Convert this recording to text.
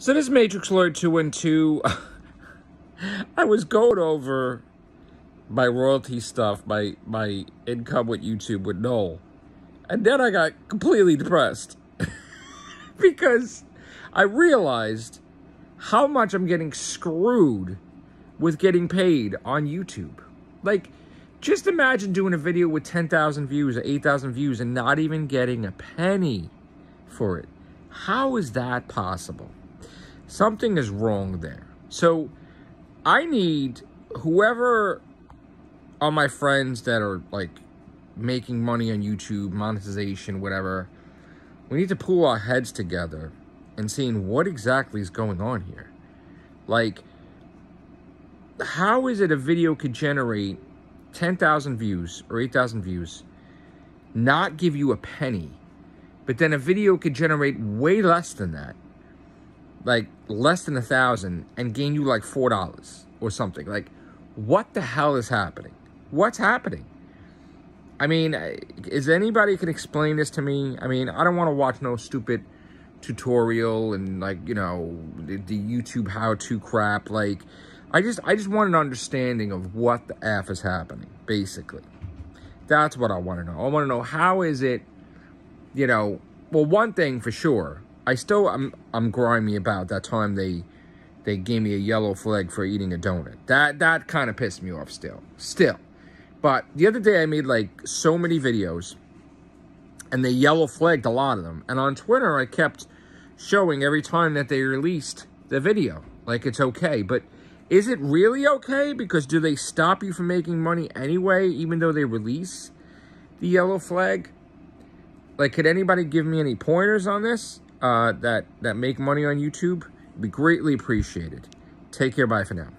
So this Matrix Lord 212, I was going over my royalty stuff, my, my income with YouTube with Noel. And then I got completely depressed. because I realized how much I'm getting screwed with getting paid on YouTube. Like, just imagine doing a video with 10,000 views or 8,000 views and not even getting a penny for it. How is that possible? Something is wrong there. So I need whoever are my friends that are like making money on YouTube, monetization, whatever. We need to pull our heads together and seeing what exactly is going on here. Like, how is it a video could generate 10,000 views or 8,000 views, not give you a penny, but then a video could generate way less than that like less than a thousand and gain you like four dollars or something. Like, what the hell is happening? What's happening? I mean, is anybody can explain this to me? I mean, I don't want to watch no stupid tutorial and like you know the, the YouTube how-to crap. Like, I just I just want an understanding of what the f is happening. Basically, that's what I want to know. I want to know how is it, you know. Well, one thing for sure, I still I'm I'm grimy about that time they they gave me a yellow flag for eating a donut. That that kind of pissed me off still. Still. But the other day I made like so many videos and they yellow flagged a lot of them. And on Twitter I kept showing every time that they released the video like it's okay, but is it really okay? Because do they stop you from making money anyway, even though they release the yellow flag? Like, could anybody give me any pointers on this? Uh, that, that make money on YouTube, be greatly appreciated. Take care. Bye for now.